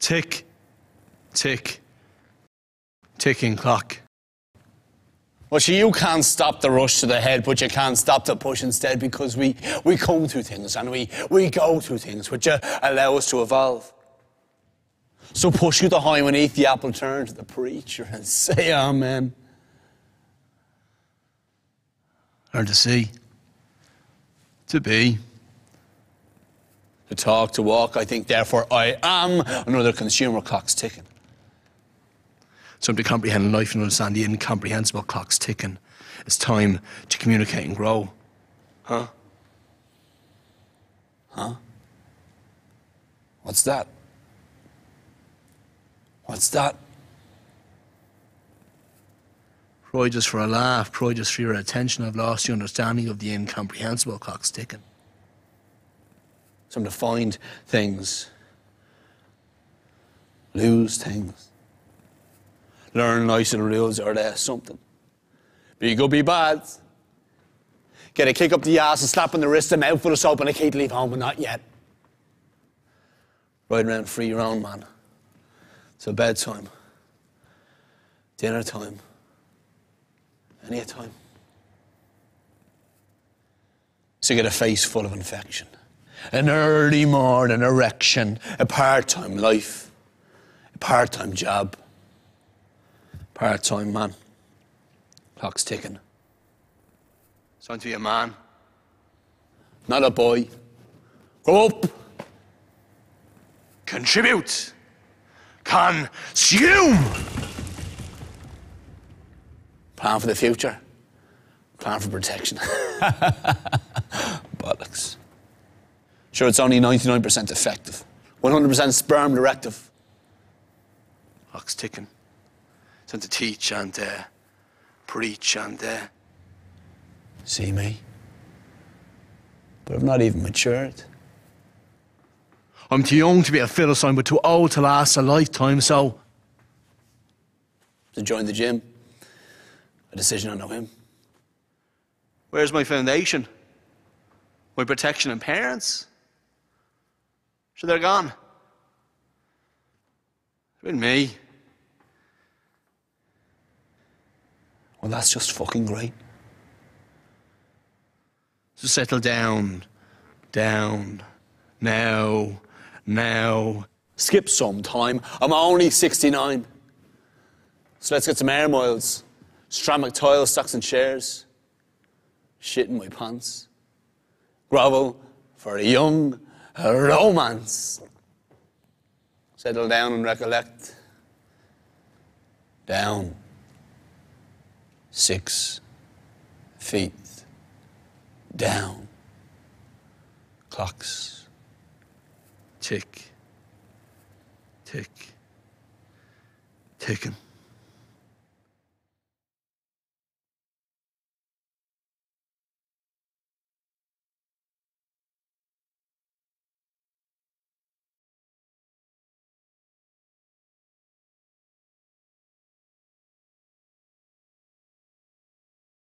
Tick, tick, ticking clock. Well, see, you can't stop the rush to the head, but you can't stop the push instead because we, we come to things and we, we go to things which uh, allow us to evolve. So push you the high and eat the apple, turn to the preacher and say amen. Learn to see, to be, To talk, to walk, I think, therefore I am another consumer clock's ticking. Some to comprehend life and understand the incomprehensible clock's ticking. It's time to communicate and grow. Huh? Huh? What's that? What's that? Cry just for a laugh, cry just for your attention. I've lost your understanding of the incomprehensible clock's ticking. Some to find things, lose things, learn nice little rules or there something. Be good, be bad. Get a kick up the ass, a slap on the wrist, a mouthful of soap, and key to leave home, but not yet. Ride around free your own, man. So bedtime, dinner time, any time. So you get a face full of infection, an early morning erection, a part-time life, a part-time job, part-time man. Clock's ticking. It's time to be a man. Not a boy. Grow up. Contribute. Consume. Plan for the future. Plan for protection. Sure, it's only 99% effective. 100% sperm directive. Clock's ticking. Time to teach and uh, preach and uh, See me? But I've not even matured. I'm too young to be a philistine, but too old to last a lifetime. So To join the gym. A decision on no him. where's my foundation? My protection and parents? So they're gone. It's been me. Well, that's just fucking great. So settle down, down, now, now. Skip some time. I'm only 69. So let's get some air miles. Stramic tile, stocks and shares. Shit in my pants. Grovel for a young romance. Settle down and recollect. Down. Six feet. Down. Clocks. Tick, tick, ticking.